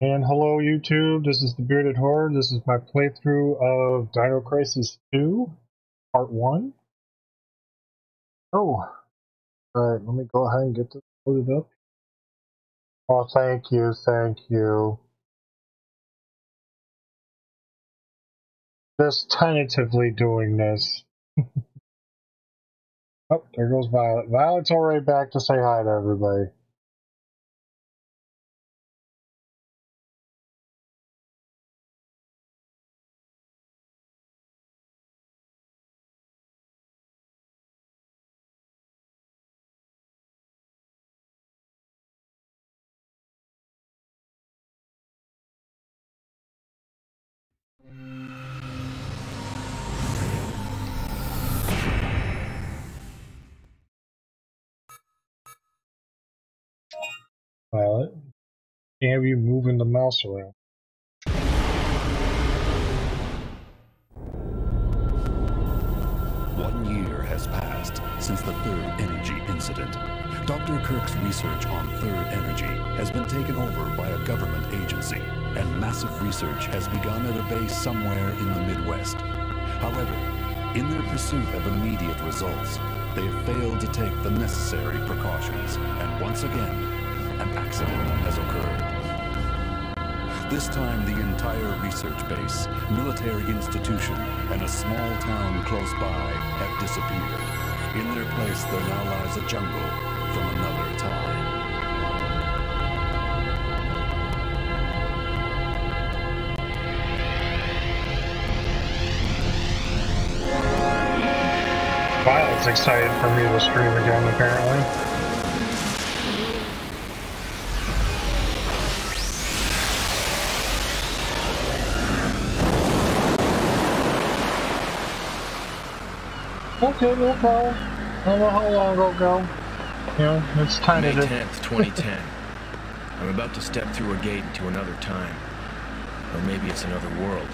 And hello YouTube, this is the Bearded Horror. This is my playthrough of Dino Crisis 2, Part 1. Oh, alright, let me go ahead and get this loaded up. Oh, thank you, thank you. Just tentatively doing this. oh, there goes Violet. Violet's already back to say hi to everybody. You moving the mouse around. One year has passed since the third energy incident. Dr. Kirk's research on third energy has been taken over by a government agency, and massive research has begun at a base somewhere in the Midwest. However, in their pursuit of immediate results, they have failed to take the necessary precautions, and once again, an accident has occurred. This time, the entire research base, military institution, and a small town close by have disappeared. In their place, there now lies a jungle from another time. Violet's excited for me to stream again, apparently. Okay, no problem. I don't know how long it'll go. You know, it's kind May of 10th, 2010. I'm about to step through a gate into another time. Or maybe it's another world.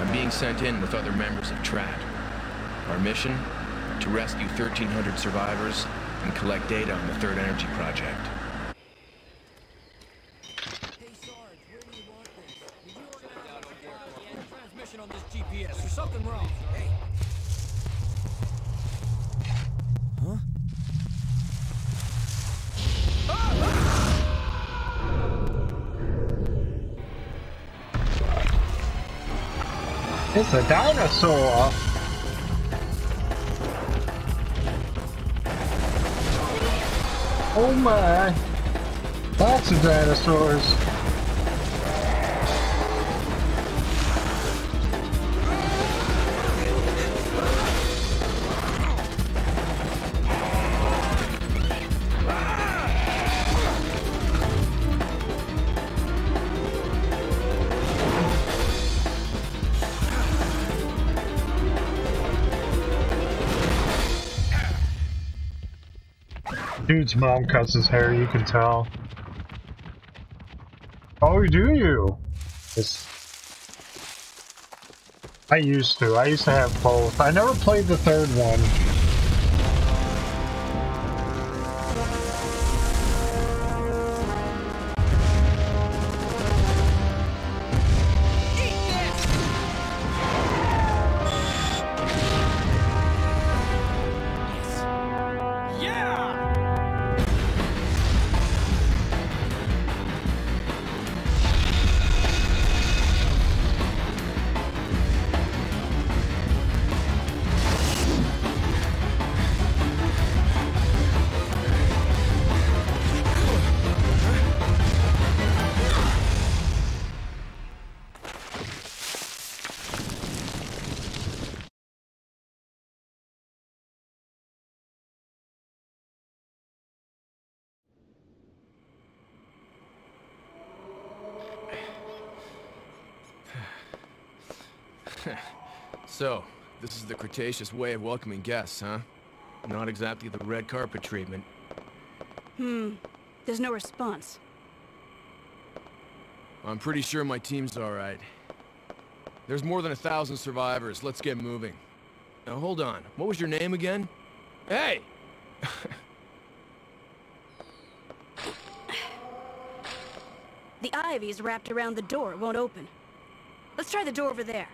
I'm being sent in with other members of TRAT. Our mission? To rescue 1,300 survivors and collect data on the Third Energy Project. It's a dinosaur! Oh my! Lots of dinosaurs! Dude's mom cuts his hair, you can tell. Oh, do you? It's... I used to. I used to have both. I never played the third one. So, this is the Cretaceous way of welcoming guests, huh? Not exactly the red carpet treatment. Hmm. There's no response. I'm pretty sure my team's alright. There's more than a thousand survivors. Let's get moving. Now, hold on. What was your name again? Hey! The ivy's wrapped around the door. It won't open. Let's try the door over there.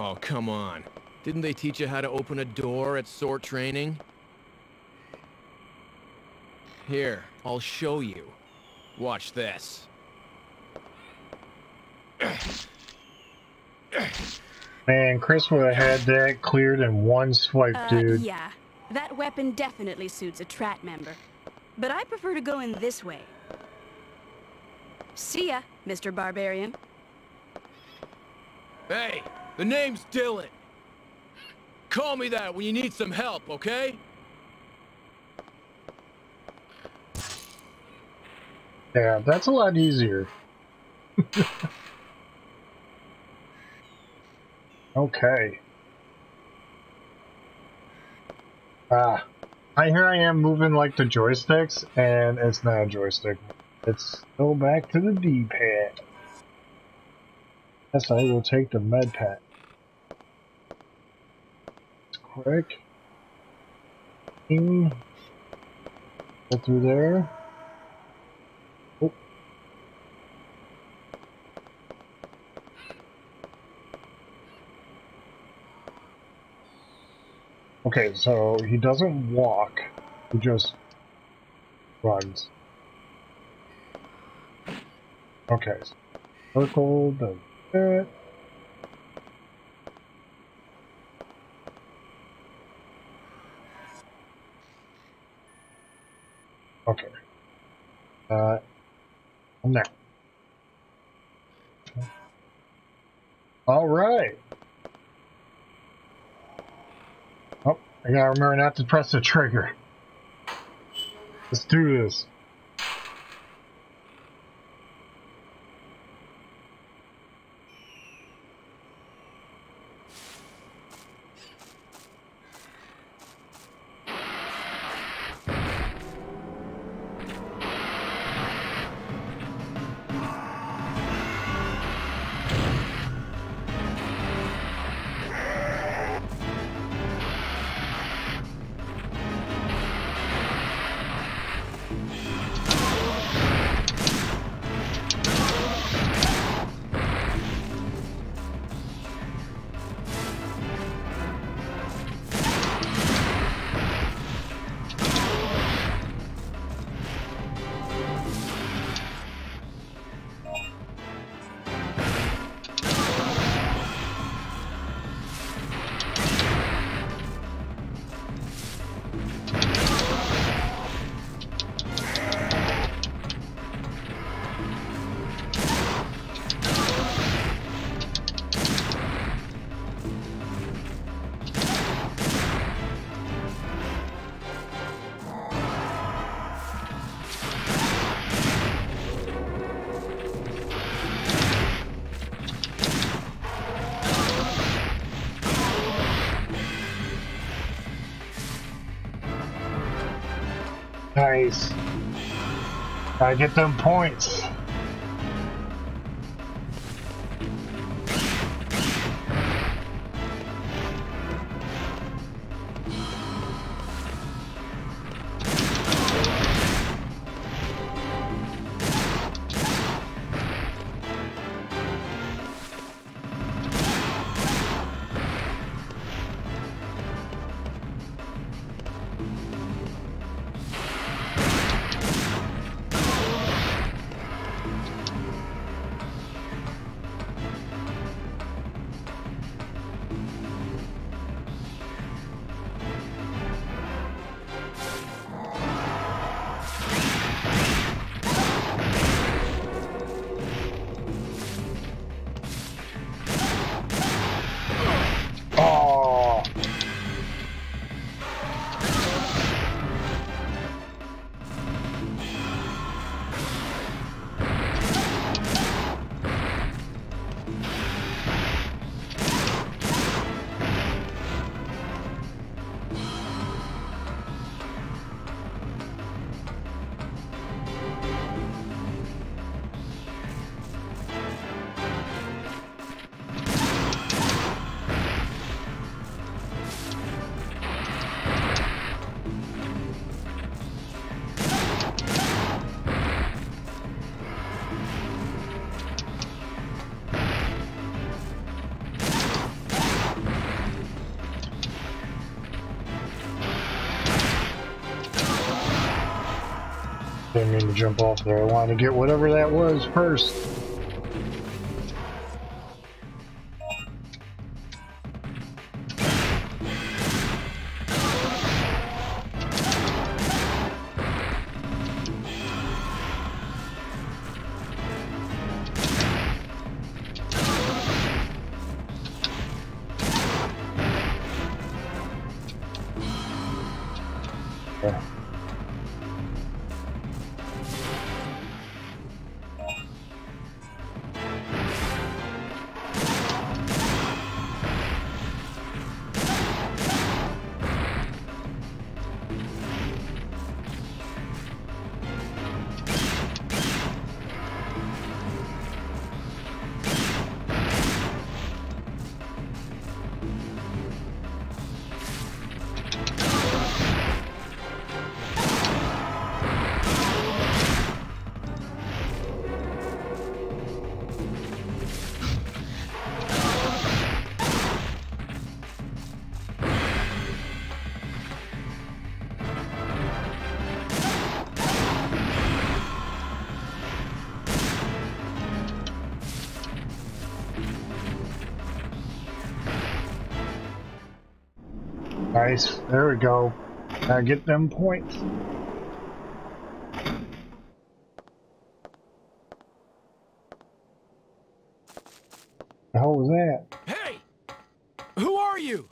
Oh, come on. Didn't they teach you how to open a door at SORT training? Here, I'll show you. Watch this. Man, Chris would have had that cleared in one swipe, Uh, dude. yeah. That weapon definitely suits a Trat member. But I prefer to go in this way. See ya, Mr. Barbarian. Hey, the name's Dylan. Call me that when you need some help, okay? Yeah, that's a lot easier. okay. Ah, I here I am moving like the joysticks, and it's not a joystick. It's go back to the D-pad. Yes, I will take the med pad. It's quick. In. Go through there. Oh. Okay, so he doesn't walk, he just runs. Okay, circle, does that. Okay. Uh, now. All right. Oh, I gotta remember not to press the trigger. Let's do this. Nice. Gotta get them points. Didn't mean to jump off there. I wanted to get whatever that was first. Nice. There we go. Now get them points. The hell was that? Hey! Who are you?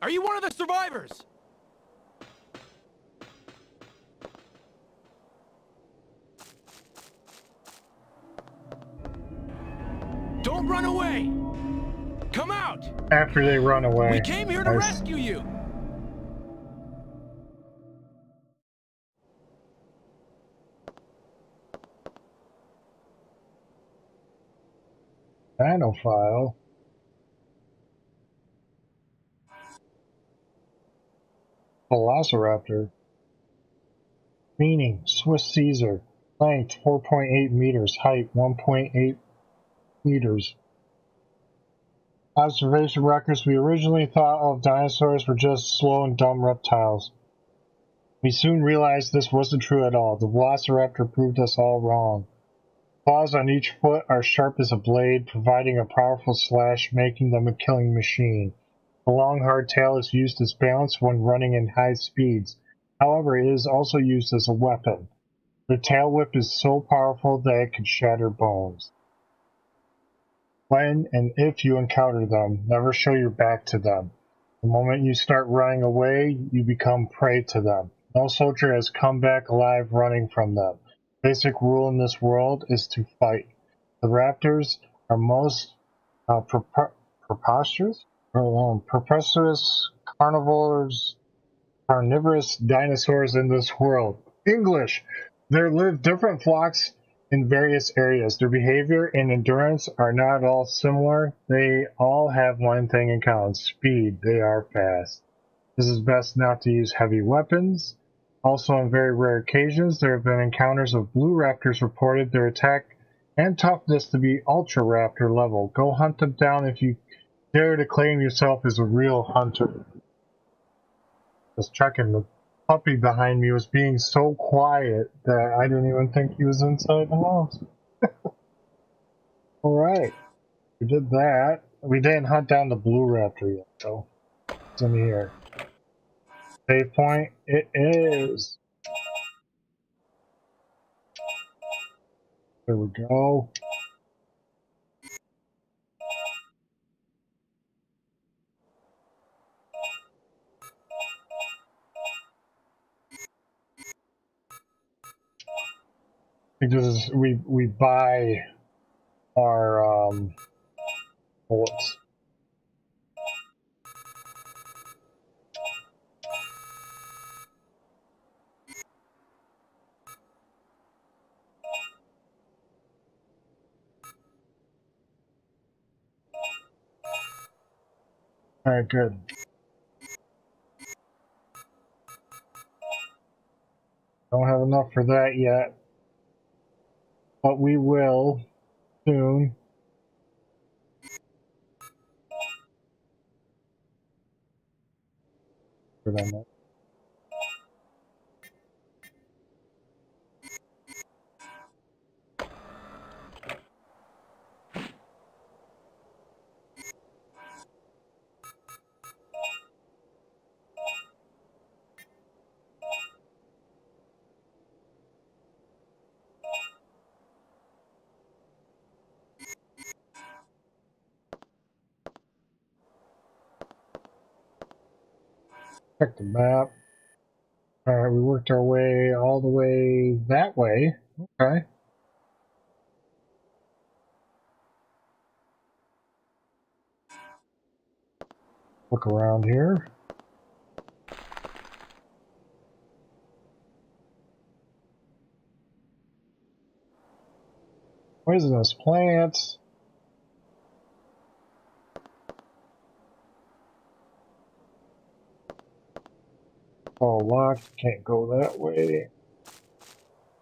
Are you one of the survivors? After they run away. We came here to Nice. rescue you! Nanophile. Velociraptor. Meaning, Swift Seizer. Length, 4.8 meters. Height, 1.8 meters. Observation records, we originally thought of dinosaurs were just slow and dumb reptiles. We soon realized this wasn't true at all. The Velociraptor proved us all wrong. Claws on each foot are sharp as a blade, providing a powerful slash, making them a killing machine. The long, hard tail is used as balance when running in high speeds. However, it is also used as a weapon. The tail whip is so powerful that it can shatter bones. When and if you encounter them, never show your back to them. The moment you start running away, you become prey to them. No soldier has come back alive running from them. Basic rule in this world is to fight. The raptors are most uh, prepo- preposterous, um, preposterous carnivores, carnivorous dinosaurs in this world. English. There live different flocks in various areas. Their behavior and endurance are not all similar. They all have one thing in common speed. They are fast. This is best not to use heavy weapons. Also, on very rare occasions, there have been encounters of blue raptors reported their attack and toughness to be ultra raptor level. Go hunt them down if you dare to claim yourself as a real hunter. Just checking, the puppy behind me was being so quiet that I didn't even think he was inside the house. Alright, we did that. We didn't hunt down the blue raptor yet, so it's in here. Save point, it is. There we go. Is we we buy our um bullets. All right, good. Don't have enough for that yet, but we will soon. Check the map. Alright, we worked our way all the way that way. Okay. Look around here. Poisonous plants. All locked, can't go that way.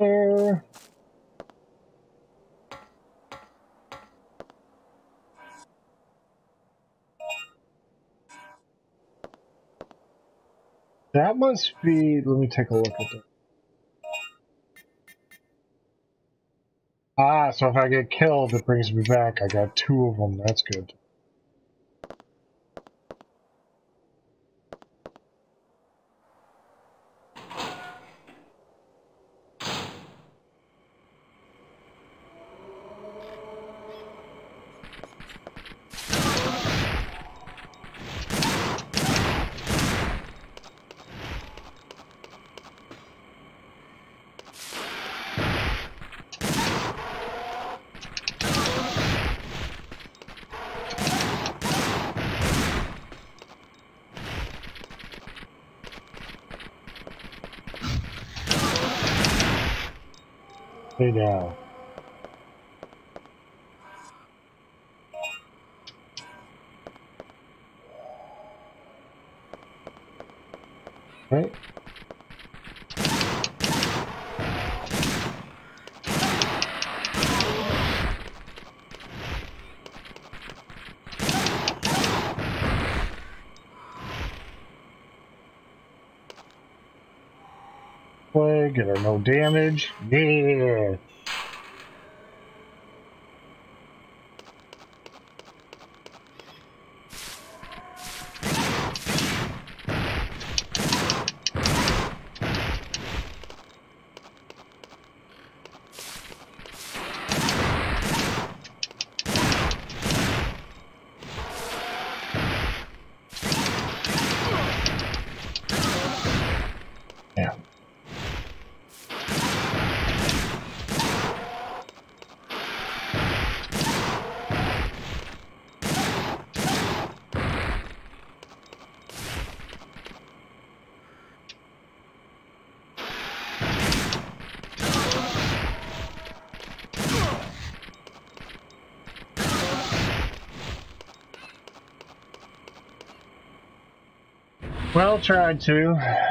There. That must be, let me take a look at that. Ah, so if I get killed, it brings me back. I got two of them. That's good. Stay down. Right. No damage. Yeah. Well, tried to.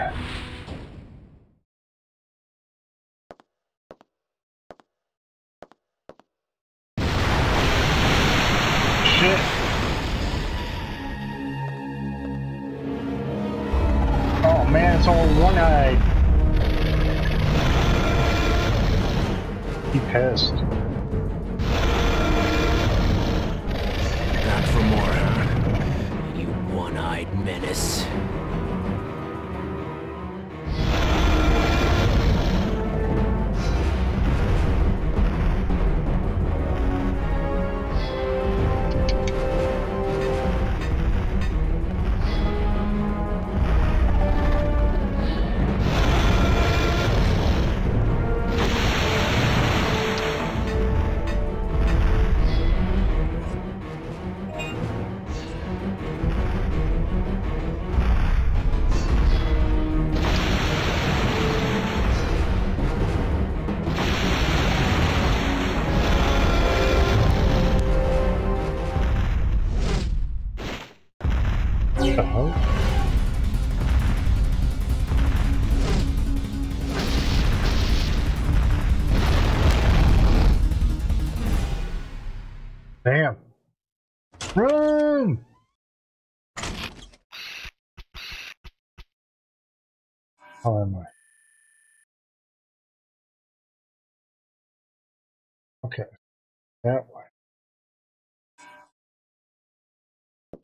That way.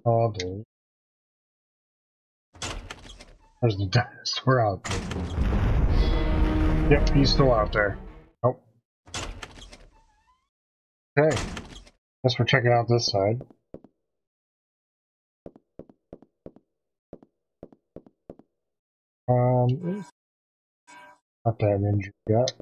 I'll do. There's the dinosaur out there. Yep, he's still out there. Nope. Okay. Guess we're checking out this side. Um, not that injured yet.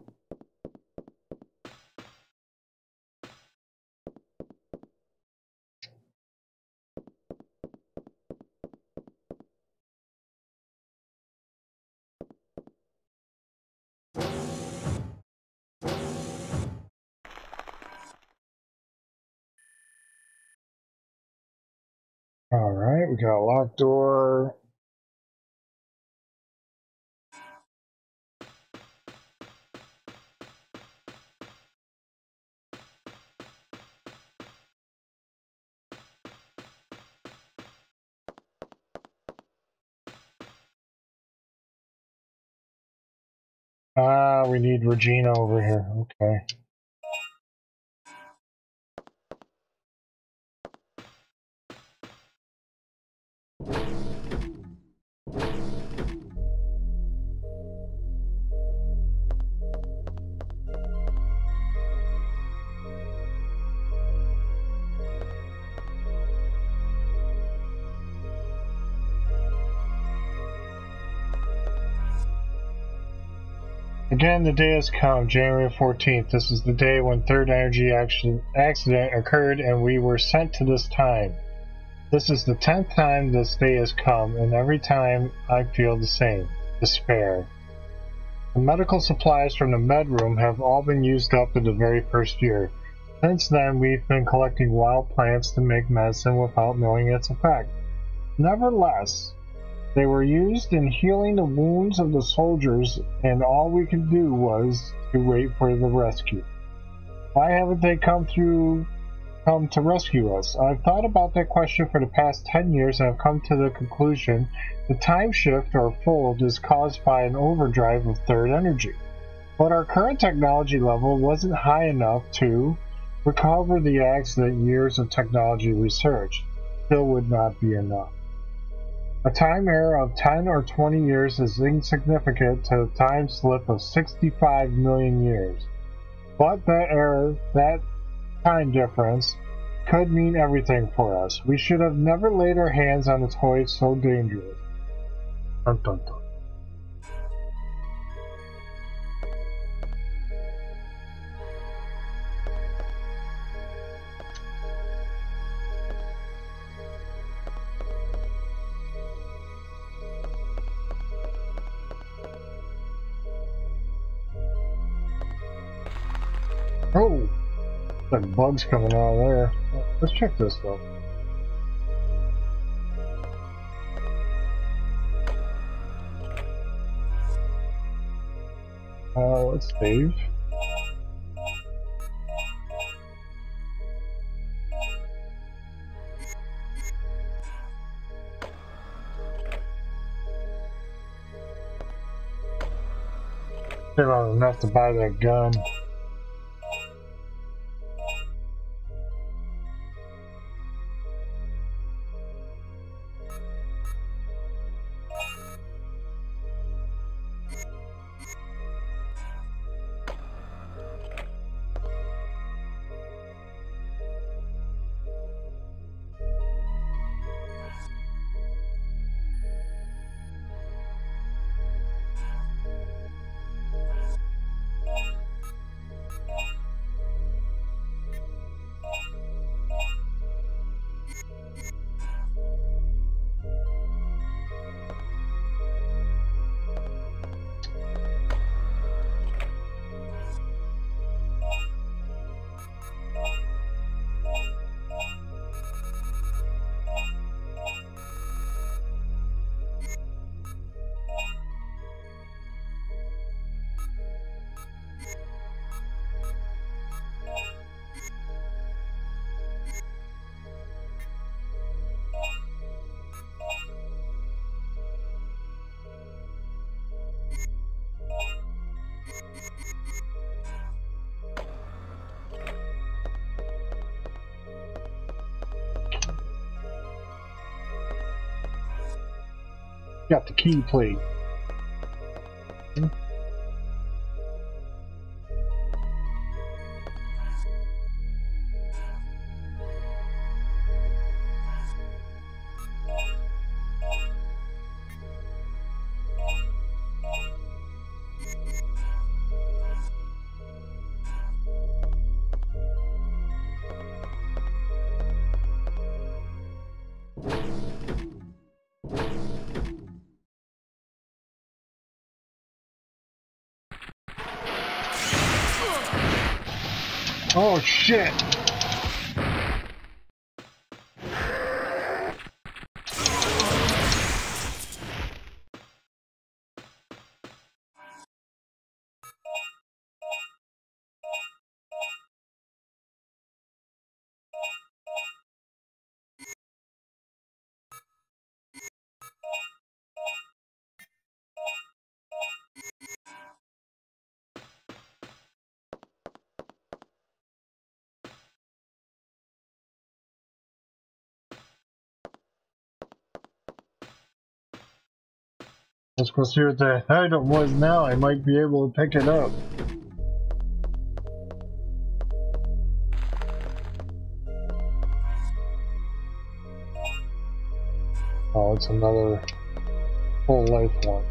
All right, we got a locked door. Ah, we need Regina over here. Okay. Again, the day has come, January 14th. This is the day when Third Energy action, accident occurred and we were sent to this time. This is the tenth time this day has come, and every time I feel the same despair. The medical supplies from the med room have all been used up in the very first year. Since then, we've been collecting wild plants to make medicine without knowing its effect. Nevertheless, they were used in healing the wounds of the soldiers, and all we could do was to wait for the rescue. Why haven't they come through come to rescue us? I've thought about that question for the past 10 years and I've come to the conclusion the time shift or fold is caused by an overdrive of third energy. But our current technology level wasn't high enough to recover the accident years of technology research. Still would not be enough. A time error of 10 or 20 years is insignificant to a time slip of 65 million years. But that error, that time difference, could mean everything for us. We should have never laid our hands on a toy so dangerous. Dun, dun, dun. Bugs coming out of there. Let's check this though. Uh, let's save. Not enough to buy that gun. Got the key plate. Shit! Let's go see what the item was now. I might be able to pick it up. Oh, it's another full life one.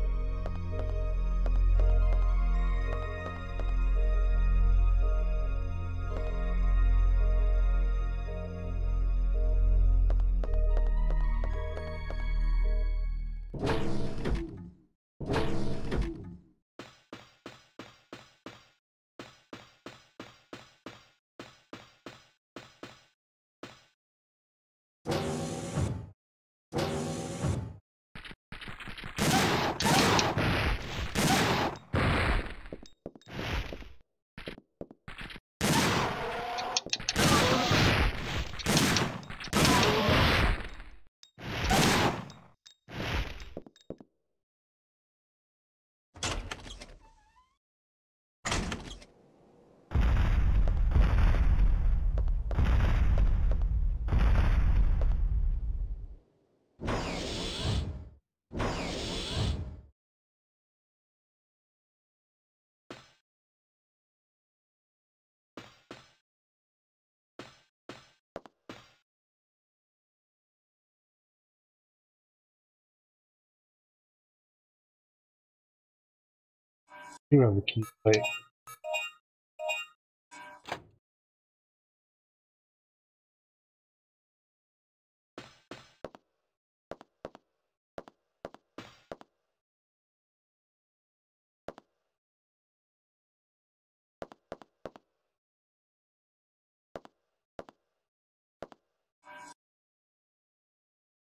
You have a key plate.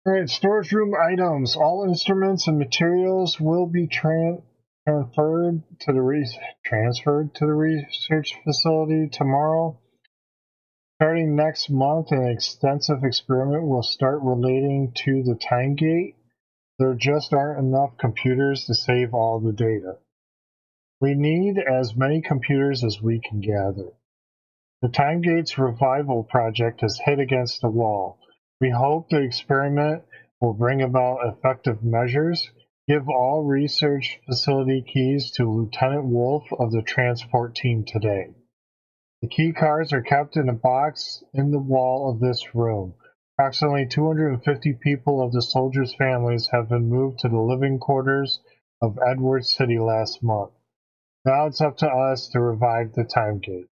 Alright, storage room items. All instruments and materials will be tran transferred to the re- transferred to the research facility tomorrow. Starting next month, an extensive experiment will start relating to the time gate. There just aren't enough computers to save all the data. We need as many computers as we can gather. The Time Gates revival project has hit against a wall. We hope the experiment will bring about effective measures. Give all research facility keys to Lieutenant Wolf of the transport team today. The key cards are kept in a box in the wall of this room. Approximately 250 people of the soldiers' families have been moved to the living quarters of Edward City last month. Now it's up to us to revive the time gate.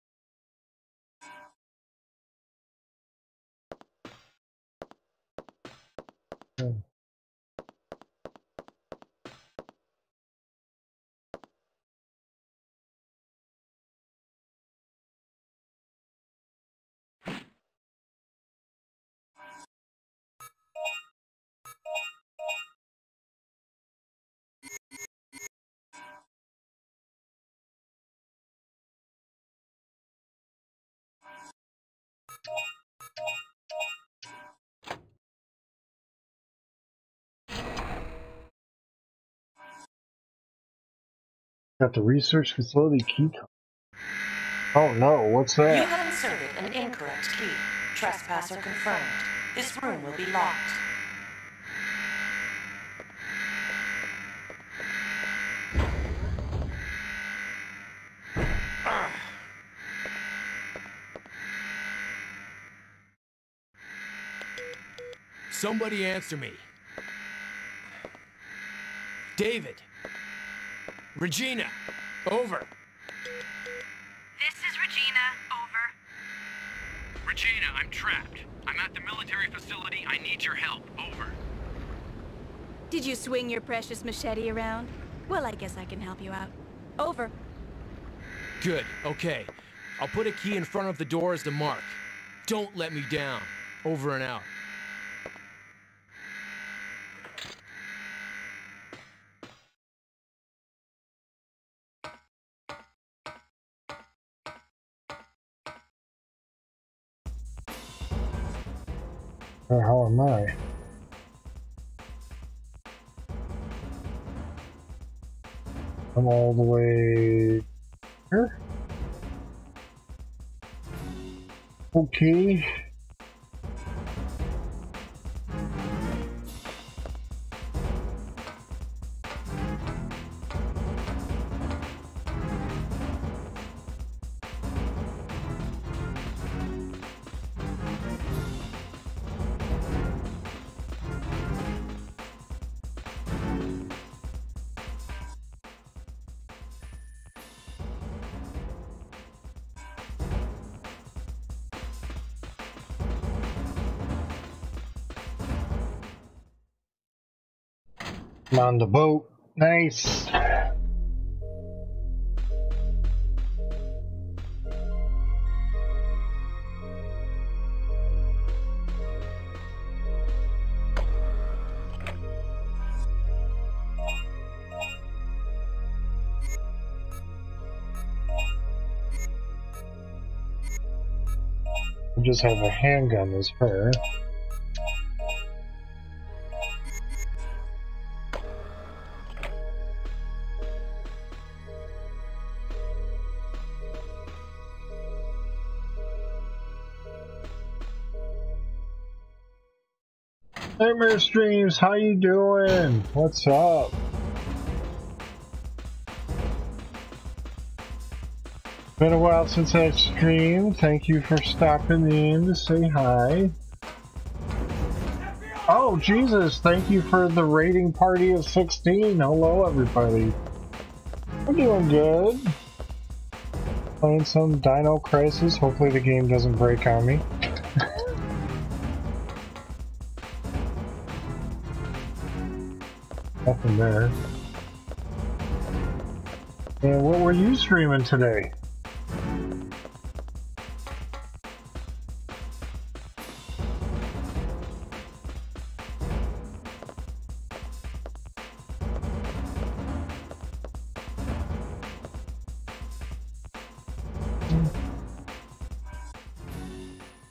Got the research facility key card. Oh no, what's that? You have inserted an incorrect key. Trespasser confirmed. This room will be locked. Somebody answer me. David. Regina. Over. This is Regina. Over. Regina, I'm trapped. I'm at the military facility. I need your help. Over. Did you swing your precious machete around? Well, I guess I can help you out. Over. Good. Okay. I'll put a key in front of the door as the mark. Don't let me down. Over and out. Am I? I'm all the way here. Okay. On the boat. Nice. Just have a handgun as her. Nightmare Streams, how you doing? What's up? Been a while since I've streamed. Thank you for stopping in to say hi. Oh, Jesus, thank you for the rating party of 16. Hello, everybody. We're doing good. Playing some Dino Crisis. Hopefully the game doesn't break on me. There. And what were you streaming today?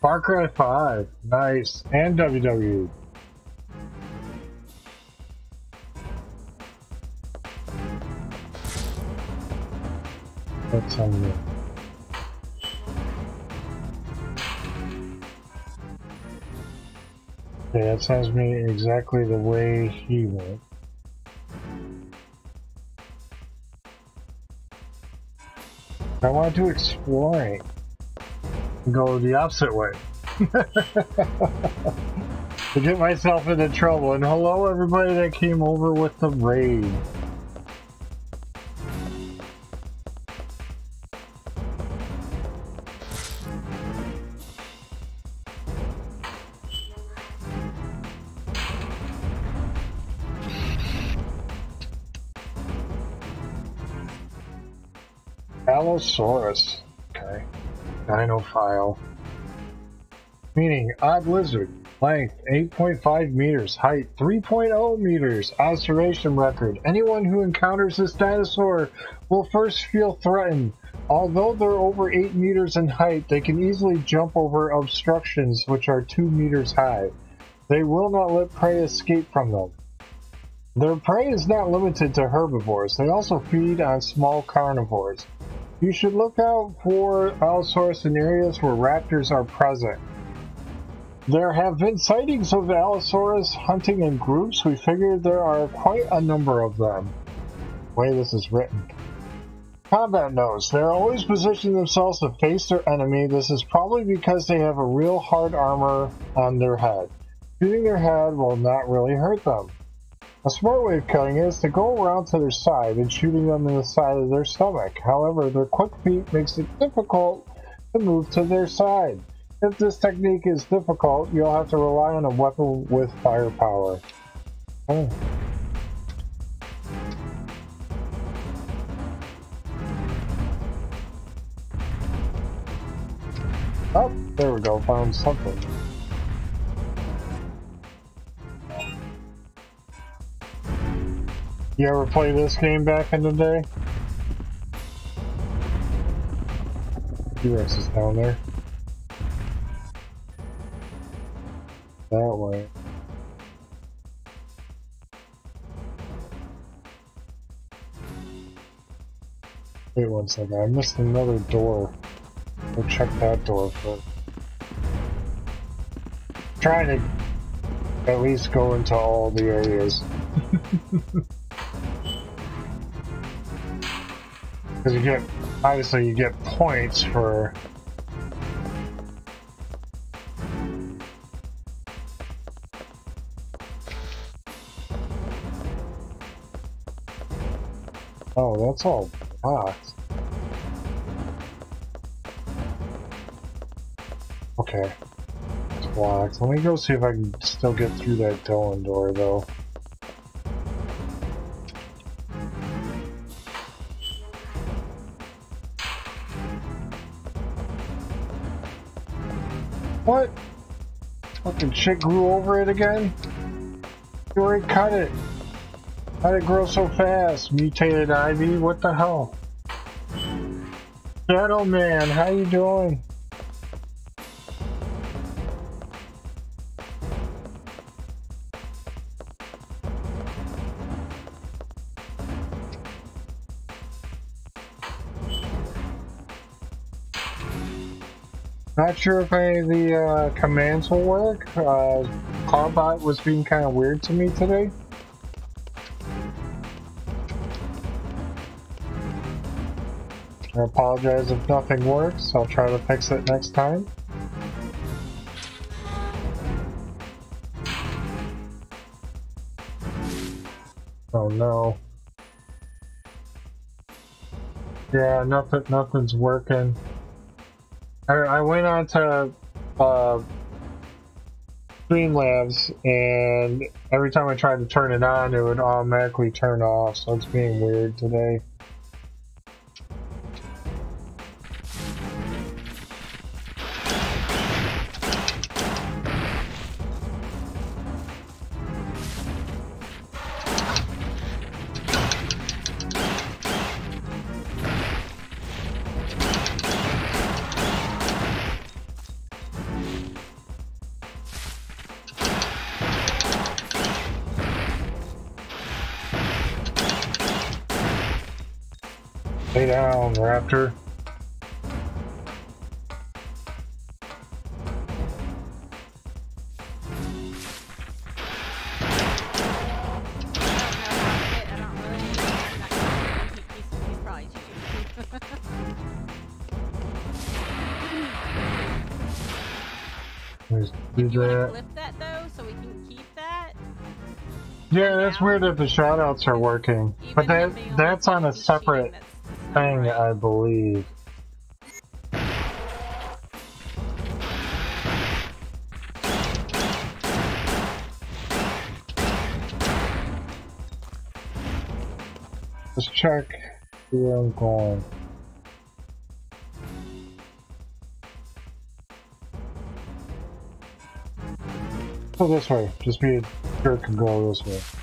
Far Cry 5, nice, and. WWE. Sounds me exactly the way he went. I want to exploring. Go the opposite way. to get myself into trouble. And hello everybody that came over with the raid. Allosaurus. Okay. Dinophile. Meaning odd lizard. Length 8.5 meters. Height 3.0 meters. Observation record. Anyone who encounters this dinosaur will first feel threatened. Although they're over 8 meters in height, they can easily jump over obstructions which are 2 meters high. They will not let prey escape from them. Their prey is not limited to herbivores. They also feed on small carnivores. You should look out for Allosaurus in areas where raptors are present. There have been sightings of Allosaurus hunting in groups. We figured there are quite a number of them. The way this is written. Combat notes. They're always positioning themselves to face their enemy. This is probably because they have a real hard armor on their head. Shooting their head will not really hurt them. A smart way of killing is to go around to their side and shooting them in the side of their stomach. However, their quick feet makes it difficult to move to their side. If this technique is difficult, you'll have to rely on a weapon with firepower. Oh. Oh, there we go. Found something. You ever play this game back in the day? T-Rex is down there. That way. Wait one second, I missed another door. Go check that door first. Trying to at least go into all the areas. Because you get, obviously you get points for Oh, that's all blocked. Okay. It's blocked. Let me go see if I can still get through that Dylan door, though. Shit grew over it again? You already cut it. How did it grow so fast? Mutated ivy? What the hell? Shadow Man, how you doing? Not sure if any of the uh, commands will work. Uh, Carbot was being kind of weird to me today. I apologize if nothing works. I'll try to fix it next time. Oh no. Yeah, nothing, nothing's working. I, went on to uh, Streamlabs, and every time I tried to turn it on, it would automatically turn off. So it's being weird today. That's weird that the shoutouts are working. But that that's on a separate thing, I believe. Let's check where I'm going. Go this way. Just be a jerk and go this way.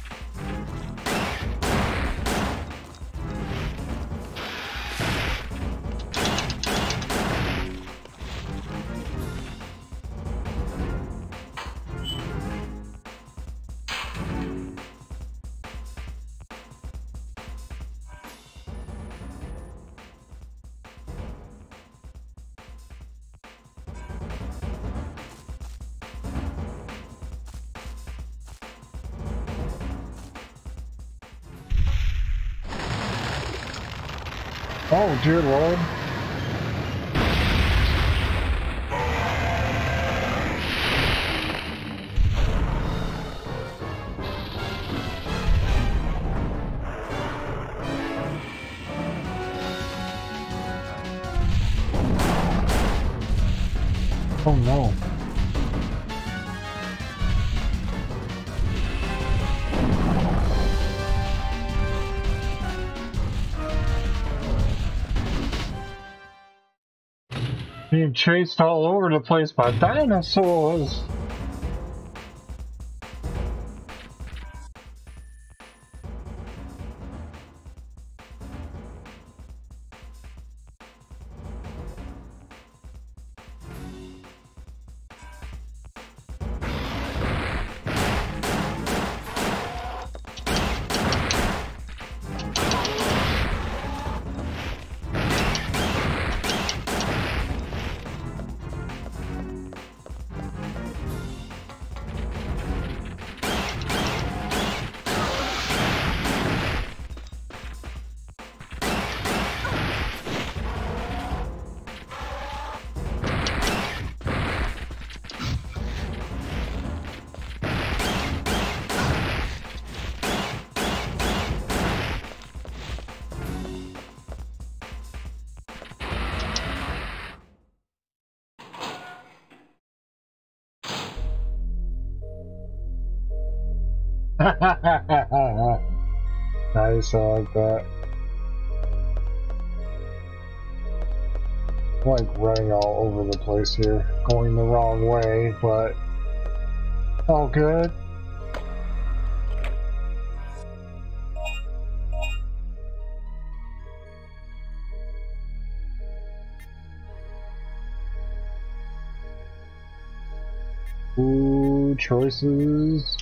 Oh, dear lord. Being chased all over the place by dinosaurs. Like that. I'm like running all over the place here, going the wrong way, but all good. Ooh, choices.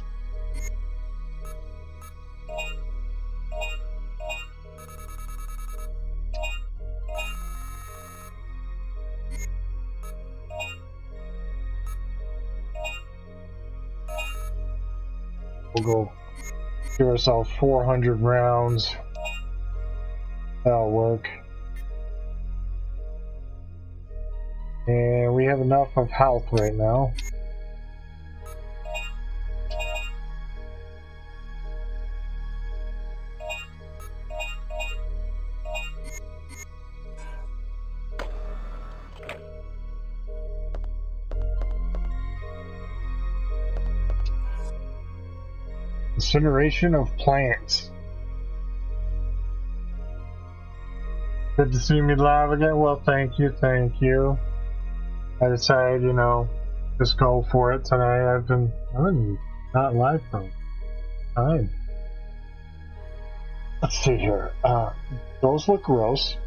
We'll give ourselves 400 rounds. That'll work. And we have enough of health right now. Incineration of plants. Good to see me live again. Well, thank you, thank you. I decided, you know, just go for it tonight. I've been, I've been not live for time. Let's see here. Uh, those look gross.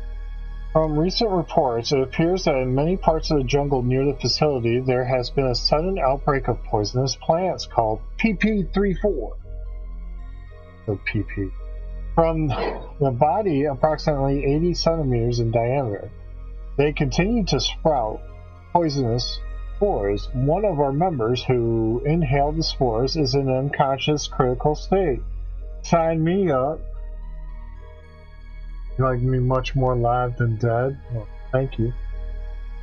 From recent reports, it appears that in many parts of the jungle near the facility, there has been a sudden outbreak of poisonous plants called PP34 the PP. From the body, approximately 80 centimeters in diameter, they continue to sprout poisonous spores. One of our members who inhaled the spores is in an unconscious critical state. Sign me up. You like me much more live than dead? Well, thank you.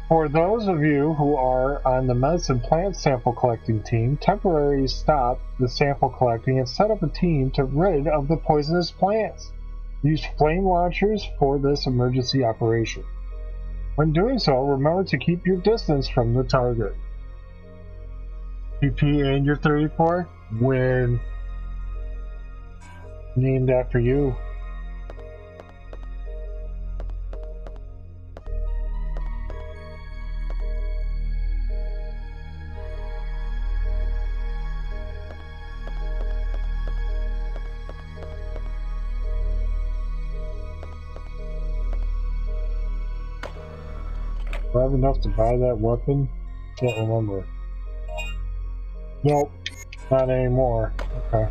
For those of you who are on the medicine plant sample collecting team, temporarily stop the sample collecting and set up a team to rid of the poisonous plants. Use flame launchers for this emergency operation. When doing so, remember to keep your distance from the target. PP and your 34 win. Named after you. Enough to buy that weapon? Can't remember. Nope, not anymore. Okay.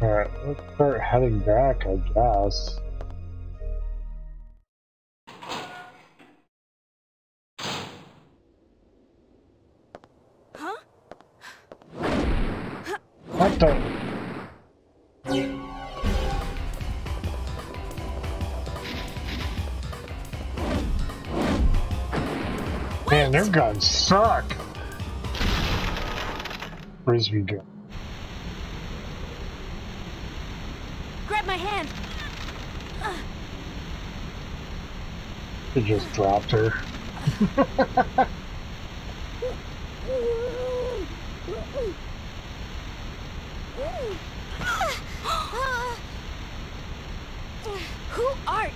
Alright, let's start heading back, I guess. Guns suck. Frisbee gun. Grab my hand. It just dropped her. Who art!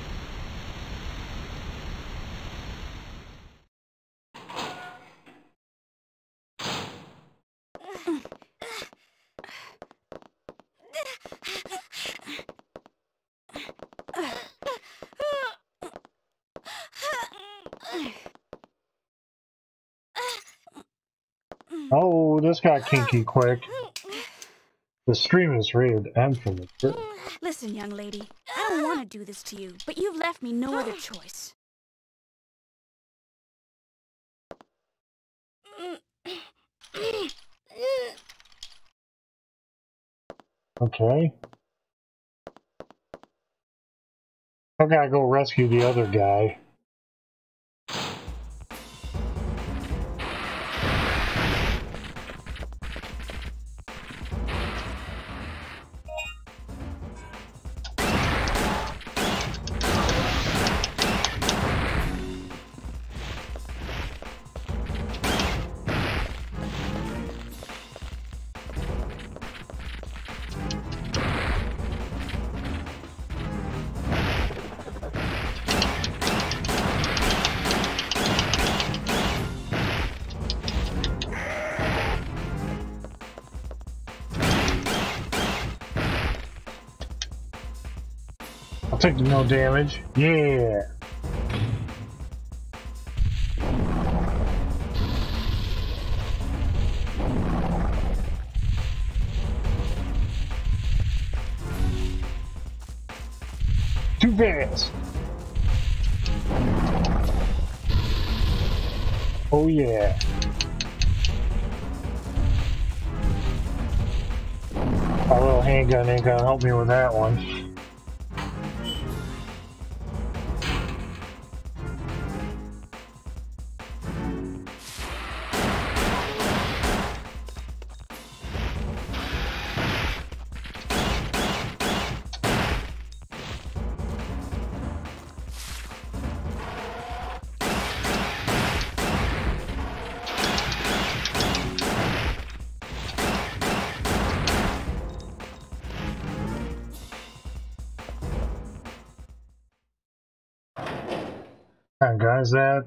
Oh, this got kinky quick. The stream is rated M from the group. Listen, young lady, I don't want to do this to you, but you've left me no other choice. Okay. I gotta go rescue the other guy. No damage. Yeah. Too fast. Oh yeah. My little handgun ain't gonna help me with that one.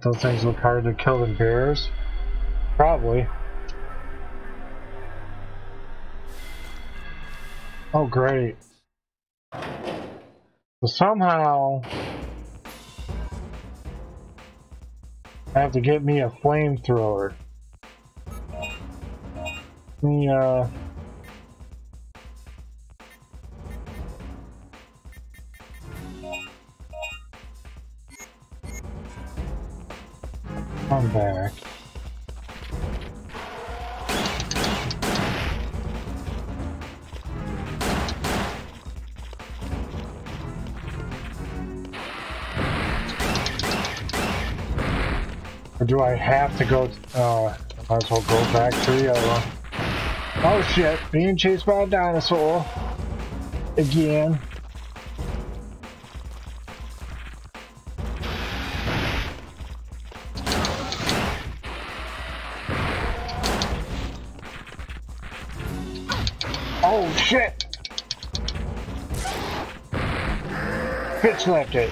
Those things look harder to kill than bears. Probably. Oh, great. So somehow... I have to get me a flamethrower. Me, uh... do I have to go? Uh, might as well go back to the other one. Oh shit! Being chased by a dinosaur again. Oh shit! Bitch left it.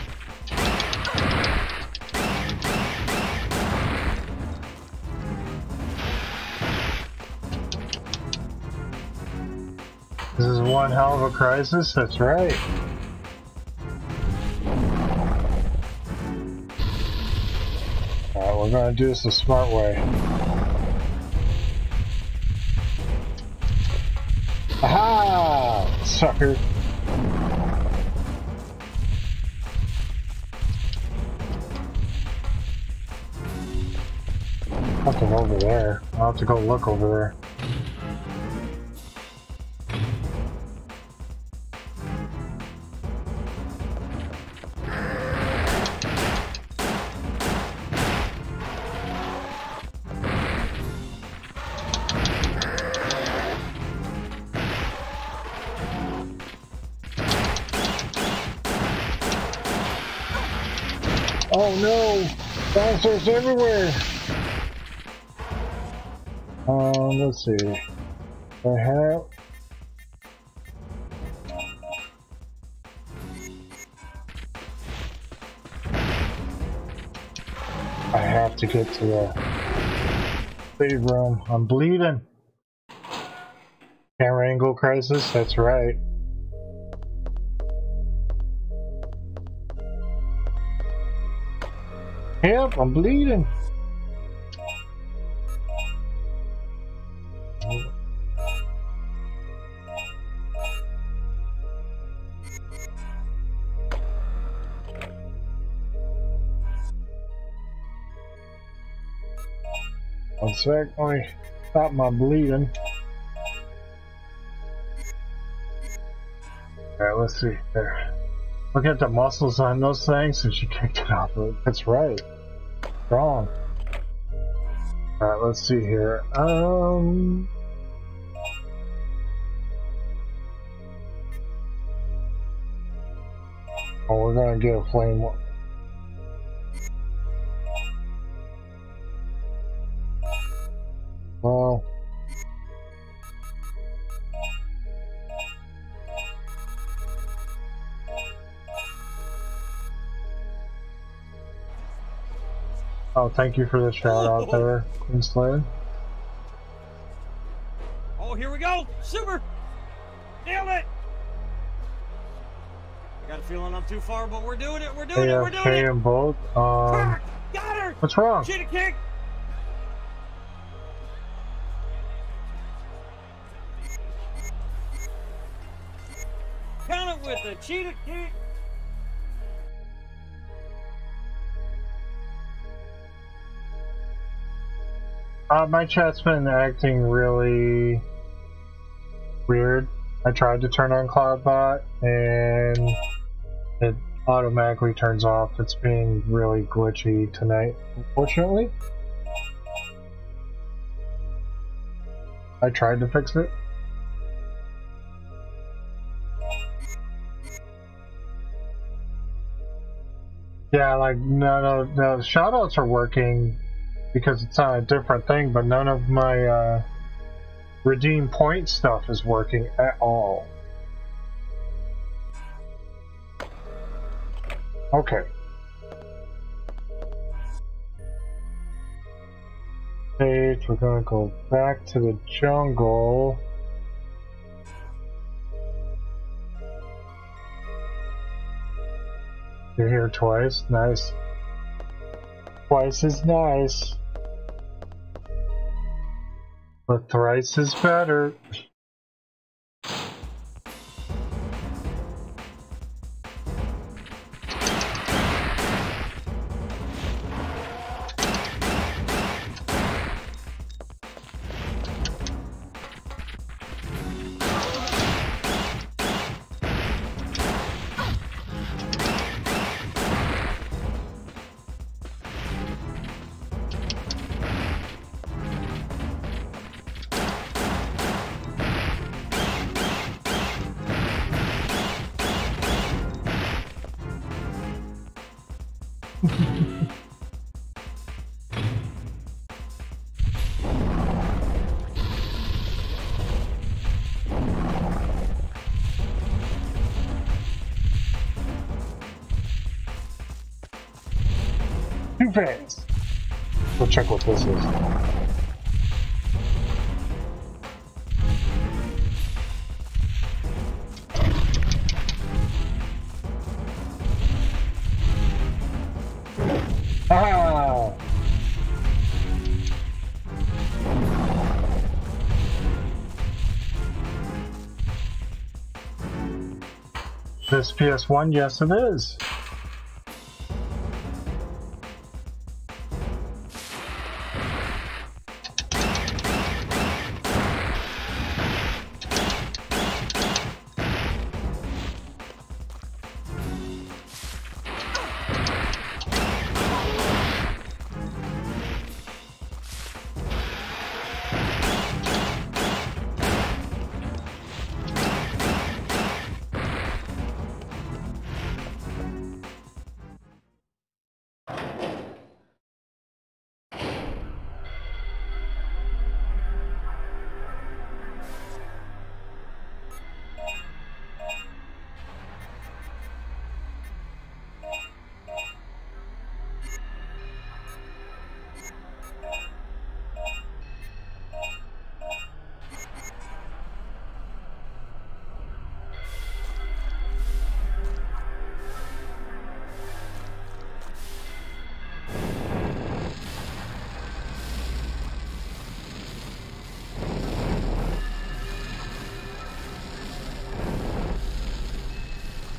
This is one hell of a crisis, that's right. Alright, we're gonna do this the smart way. Aha! Sucker. Nothing over there. I'll have to go look over there. There's everywhere. Um, let's see. I have. I have to get to the save room. I'm bleeding. Camera angle crisis. That's right. Help, I'm bleeding. One sec, let me stop my bleeding. Alright, let's see here. Look at the muscles on those things and she kicked it off. That's right. Wrong. Alright, let's see here. Um Oh, we're gonna get a flame thank you for the shout out there, Queensland. Oh, here we go! Super! Nailed it! I got a feeling I'm too far, but we're doing it, we're doing it, we're doing AFK it! and both. Um, Got her! what's wrong? Cheetah kick! Count it with a cheetah kick! Uh, my chat's been acting really weird. I tried to turn on CloudBot and it automatically turns off. It's being really glitchy tonight, unfortunately. I tried to fix it. Yeah, like no, no, no. Shoutouts are working because it's on a different thing, but none of my uh, redeem point stuff is working at all. Okay. Page, we're gonna go back to the jungle. You're here twice, nice. Twice is nice. But thrice is better. Go check what this is. Ah! This PS1, yes it is.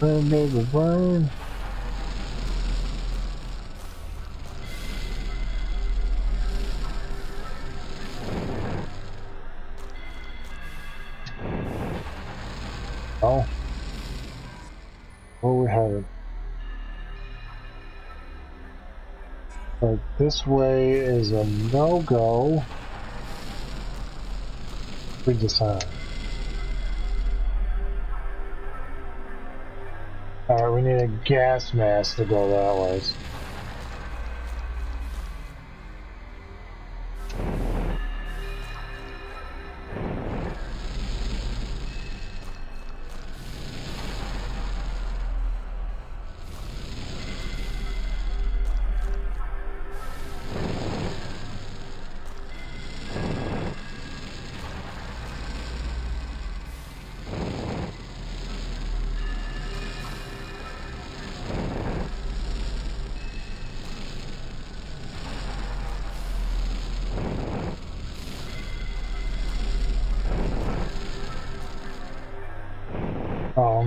Burn, baby, burn. Oh. Where we headed? But this way is a no-go. We decide. Gas mask to go that way.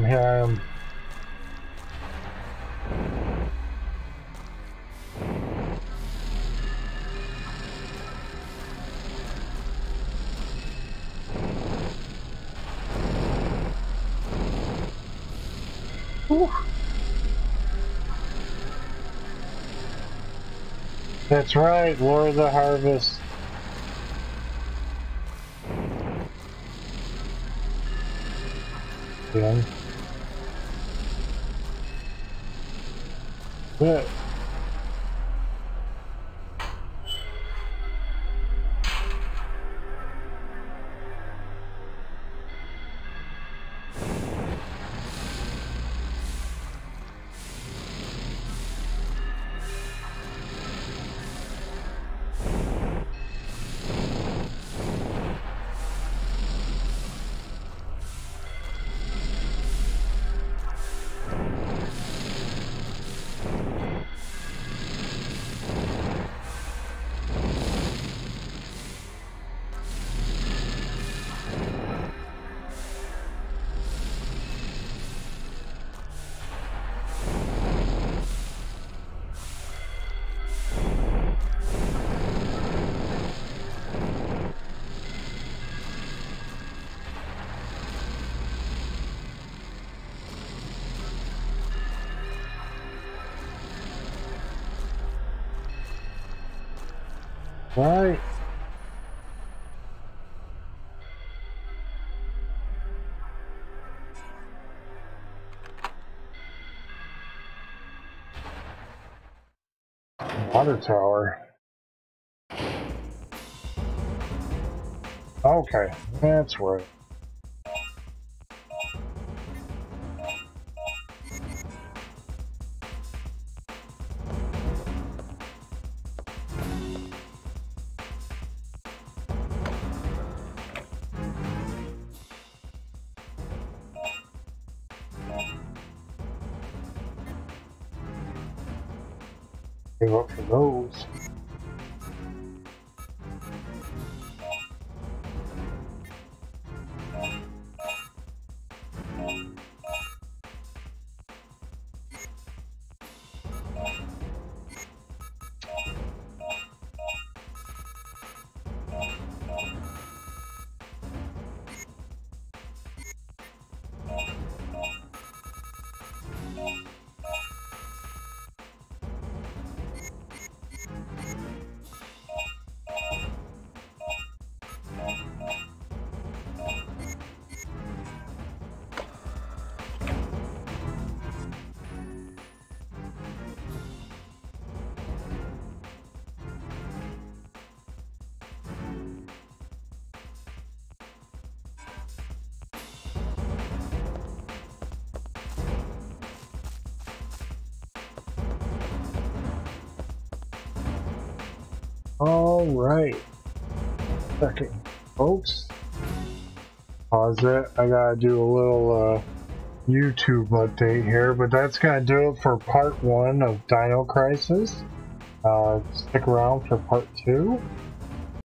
Um, here I am. Whew. That's right, Lord of the Harvest. Right. Water tower. Okay, that's right. Right. Second, folks. Pause it. I gotta do a little uh, YouTube update here, but that's gonna do it for part one of Dino Crisis. Uh, stick around for part two.